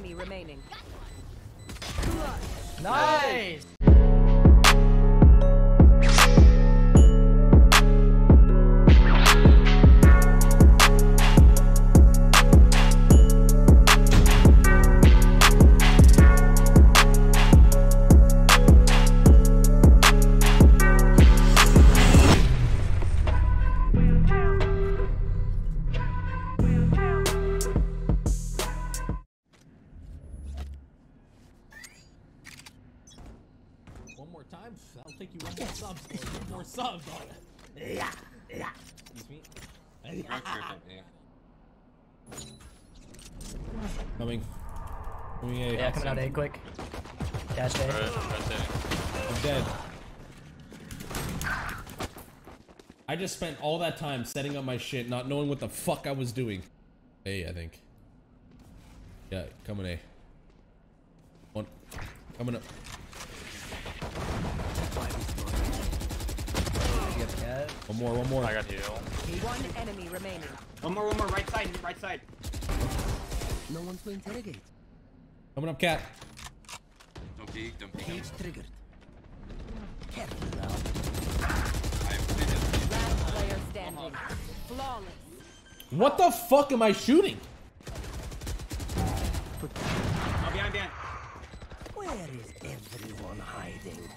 enemy remaining. Nice. Yeah. Yeah. Excuse me. Coming. Coming A. Yeah, coming out A quick. Dash A. I'm dead. I just spent all that time setting up my shit, not knowing what the fuck I was doing. A, I think. Yeah, coming A. One. Coming up. You got the cat. One more, one more. I got heal. One enemy remaining. One more, one more, right side, right side. No one to interrogate. Coming up, cat. Don't peek, don't peek. Cage triggered. Careful now. Last player standing. Flawless. What the fuck am I shooting? Oh, behind, behind. Where is everyone hiding?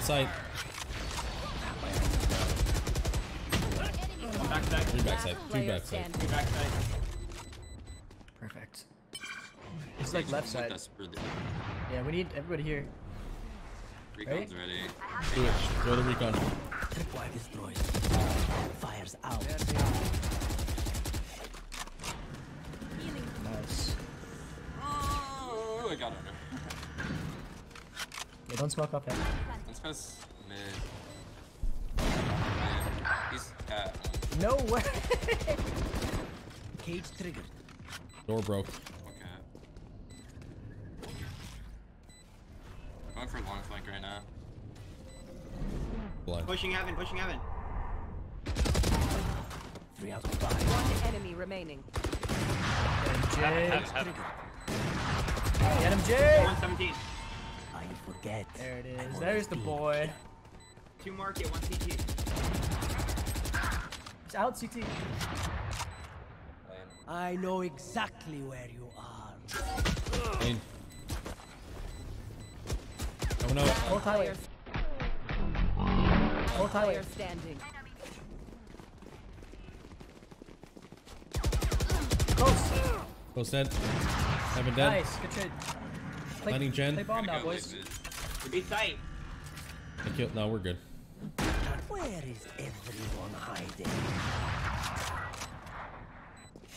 All three in sight. One back side. Three Last backside. Two player backside. standing. Back side. Perfect. It's like left side. Yeah, we need everybody here. Recon's ready. Do it. Throw the recon. Tripwire destroyed. Fires out. Nice. Oh, I got under. Yeah, don't smoke up him. This guy's mid. Mid. He's cat. No way. Cage triggered. Door broke. Okay. Going for long flank right now. Blind. Pushing heaven, pushing heaven. Three out of five. One enemy remaining. Jay. Have, have, Get him, Jay. 117. I forget. There it is. There's the boy. Two market, one CT. He's out, CT. I know exactly where you are. Lane. Coming out. Hold Tyler. Hold Tyler. Standing. Close. Close dead. Seven dead. Nice. Good trade. Play, Planning gen. Play bomb Gonna now, boys. Be tight. Thank you. No, we're good. Where is everyone hiding?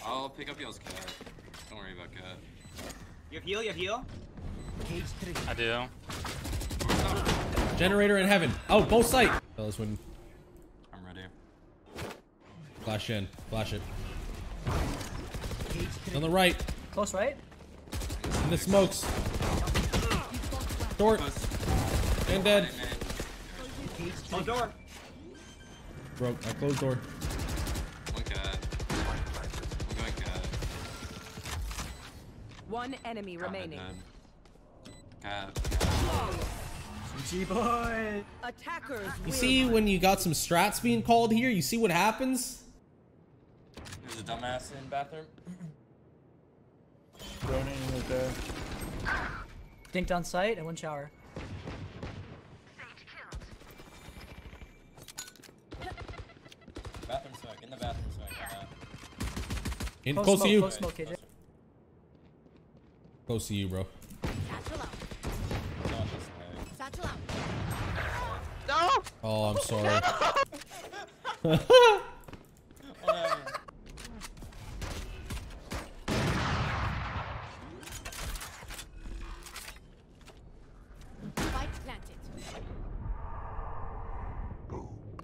I'll pick up y'all's cat. Don't worry about cat. You have heal, you have heal. Cage triggered. I do. Generator in heaven. Oh, both sight. Fellas, when I'm ready. flash in, flash it. On the right, Close, right? in the smokes. Short and dead. Hey, man. Cage Close triggered. door. Broke. I closed door. One cat. I'm going cat. One enemy Cat remaining. Cat. cat. G boy. Attackers You will see when you got some strats being called here, you see what happens? There's a dumbass in bathroom. Dinked on site and one shower. Bathroom smoke. In the bathroom smoke. Uh, In, Close close, smoke, to you. Close smoke, KJ. Close to you, bro. not this. Satchel out. Oh, I'm sorry. Oh, no. Spike planted.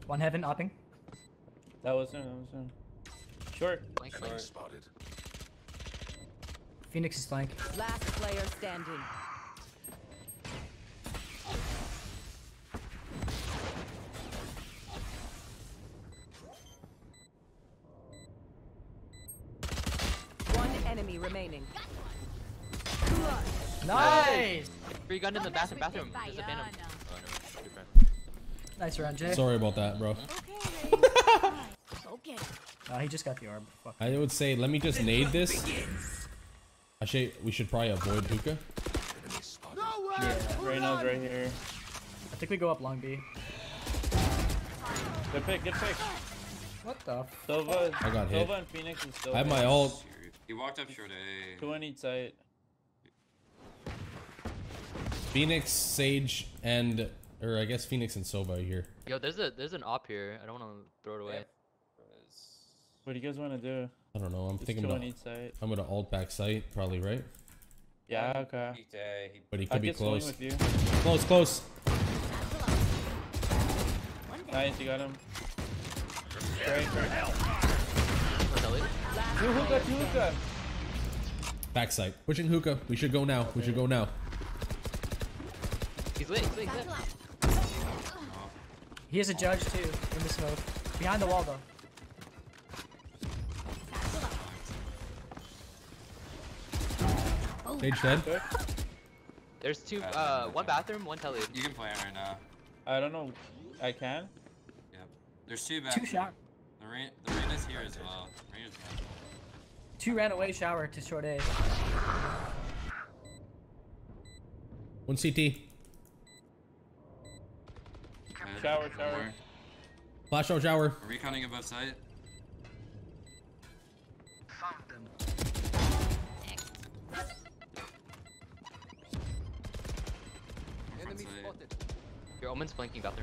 One heaven, upping. That was him. That was him. Short. Short. Phoenix is flank. Last player standing. One enemy remaining. Nice. Free gun in the bathroom. Bathroom. There's a phantom. Oh, never mind. Good friend. Nice round, Jay. Sorry about that, bro. Okay. Uh, he just got the orb. Fuck. I would say let me just nade this. Actually, we should probably avoid hookah. Reyna's right here. I think we go up long B. Good pick, good pick. What the? F Sova, I got hit. Sova and Phoenix and still I have my there. ult. He walked up short A. Two on each side. Phoenix, Sage, and or I guess Phoenix and Sova are here. Yo, there's a there's an op here. I don't want to throw it away. What do you guys want to do? I don't know. I'm Just thinking about. each. I'm gonna ult back site, probably right. Yeah, okay. But he I'll could be close. with you. Close, close. Nice, you got him. Great. What's that, Lee? Two hookah, two hookah. Back site. Pushing hookah. We should go now. We should go now. He's lit. He's lit. He's lit. He has a judge too in the smoke. Behind the wall though. Sage dead. There's two. Uh, one bathroom, one tele. You can play it right now. I don't know. I can. Yep. There's two back. Two shot. The rain, the rain is here as well. Rain is back. Two ran away shower to short A. One CT. Good. Shower, shower. Flash out shower. Are we counting above site? Enemy spotted. Your omen's flanking there.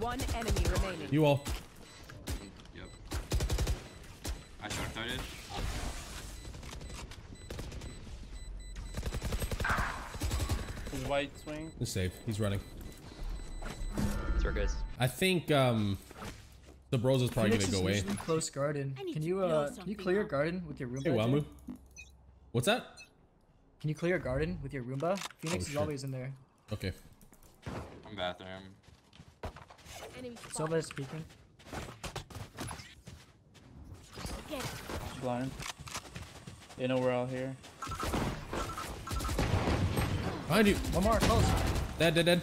One enemy remaining. You all. Yep. I short started. His white swing. He's safe. He's running. It's guys. I think um, the bros is probably Phoenix gonna go away. close garden. Can you uh can you clear up. garden with your Roomba? Hey, Wamu. What's that? Can you clear your garden with your Roomba? Phoenix is always in there. Okay. I'm bathroom. Enemy Sova is speaking. Get it. Blind. They know we're all here. Behind you. One more, close. Dead, dead, dead.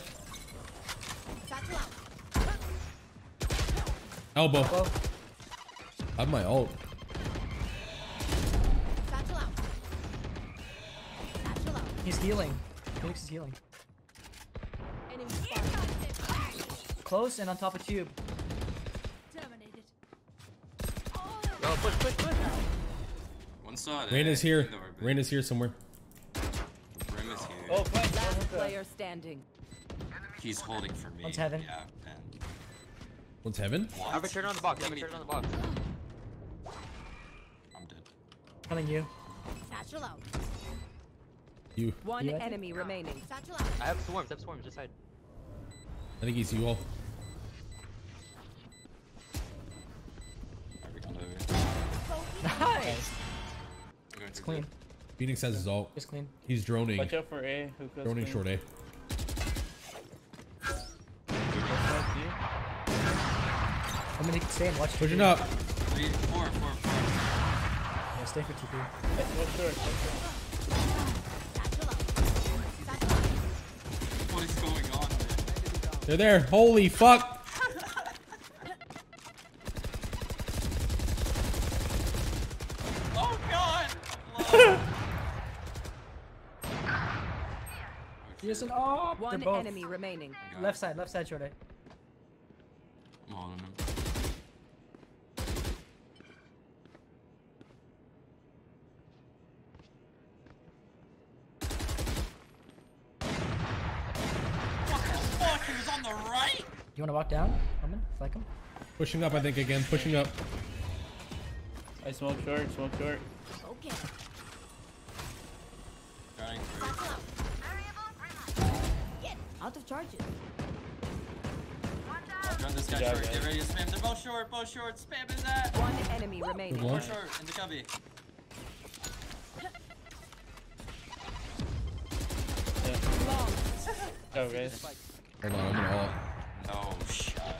Elbow. Well, I have my ult. Satchel out. Satchel out. he's healing. Phoenix is healing. Close and on top of tube. Terminated. Yo, push, push, push. One shot. Rain is here. Indoor. Rain is here somewhere. Rim is here. Oh, flank. one Last player standing. He's holding for me. One's heaven. Yeah. And One's heaven. what? Have a turn on the box. Have a turn on the box. I'm dead. Telling you. Satchel out. You. One You ready? enemy remaining. Satchel out. I have swarms. I have swarms. Just hide. I think he's you all. Are we going over? Nice. It's clean. Phoenix has his ult. Just clean. He's droning. Watch out for A. Hookah's Droning clean. short A. I'm gonna stay and watch. Pushing TP. up. Three, four, four, four. Yeah, stay for TP. Hey, Smoke short. smoke short. Satchel out. Satchel out. What is going on, man? They're there. Holy fuck. Oh god! He has an op. One They're both. enemy remaining. Left side, left side, short A. I'm holding him. He was on the right! You wanna walk down? Roman? Flank him. Pushing up, I think, again. Pushing up. I smoke short. Smoke short. Okay. Running out. Get out of charges. I'll run this guy job, short. Get ready to spam. They're both short, both short. Spam is that. One enemy remaining. One. short in the cubby. Go, guys. Hold on, I'm gonna ult. No shot, man.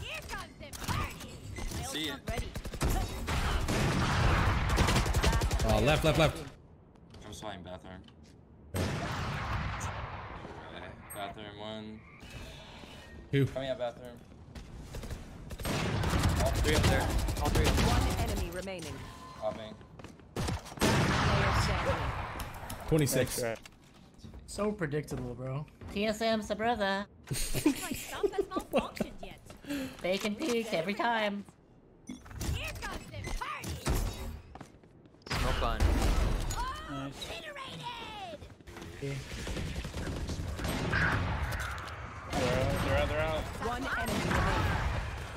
Here comes the party. See it. Oh, left, left, left. I'm sliding bathroom. Okay, bathroom one. Two. Coming out bathroom. All three up there. All three up. One enemy remaining. Popping. Player standing. 26. So predictable, bro. TSM's the brother. My stuff has malfunctioned yet. Bacon peaks every time. Here comes the party. Smoke on. Nice. Incinerated. They're out, they're out, they're out. One enemy.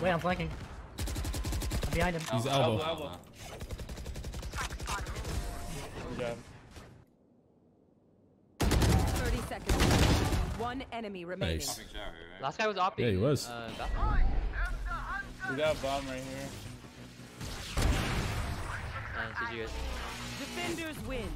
Wait, I'm flanking. I'm behind him. He's Elbow, elbow. elbow. Good job. 30 seconds. One enemy remaining. Nice. Big shower, right? Last guy was opping. Yeah, he was. Uh. We got a bomb right here. Nice, GG guys. Defenders win.